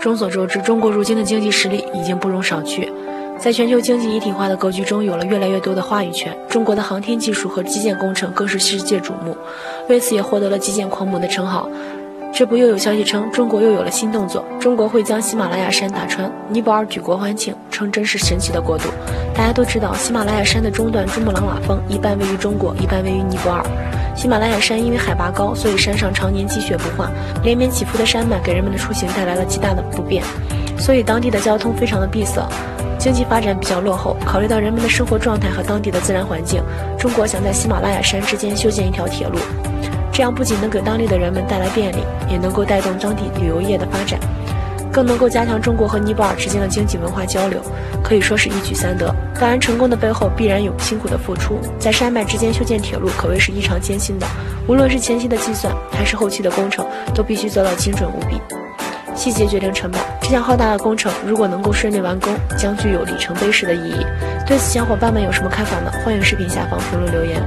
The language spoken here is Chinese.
众所周知，中国如今的经济实力已经不容小觑，在全球经济一体化的格局中，有了越来越多的话语权。中国的航天技术和基建工程更是世界瞩目，为此也获得了“基建狂魔”的称号。这不又有消息称，中国又有了新动作，中国会将喜马拉雅山打穿。尼泊尔举国欢庆，称真是神奇的国度。大家都知道，喜马拉雅山的中段珠穆朗玛峰一半位于中国，一半位于尼泊尔。喜马拉雅山因为海拔高，所以山上常年积雪不化，连绵起伏的山脉给人们的出行带来了极大的不便，所以当地的交通非常的闭塞，经济发展比较落后。考虑到人们的生活状态和当地的自然环境，中国想在喜马拉雅山之间修建一条铁路，这样不仅能给当地的人们带来便利，也能够带动当地旅游业的发展。更能够加强中国和尼泊尔之间的经济文化交流，可以说是一举三得。当然，成功的背后必然有辛苦的付出，在山脉之间修建铁路可谓是异常艰辛的。无论是前期的计算，还是后期的工程，都必须做到精准无比。细节决定成败，这项浩大的工程如果能够顺利完工，将具有里程碑式的意义。对此，小伙伴们有什么看法呢？欢迎视频下方评论留言。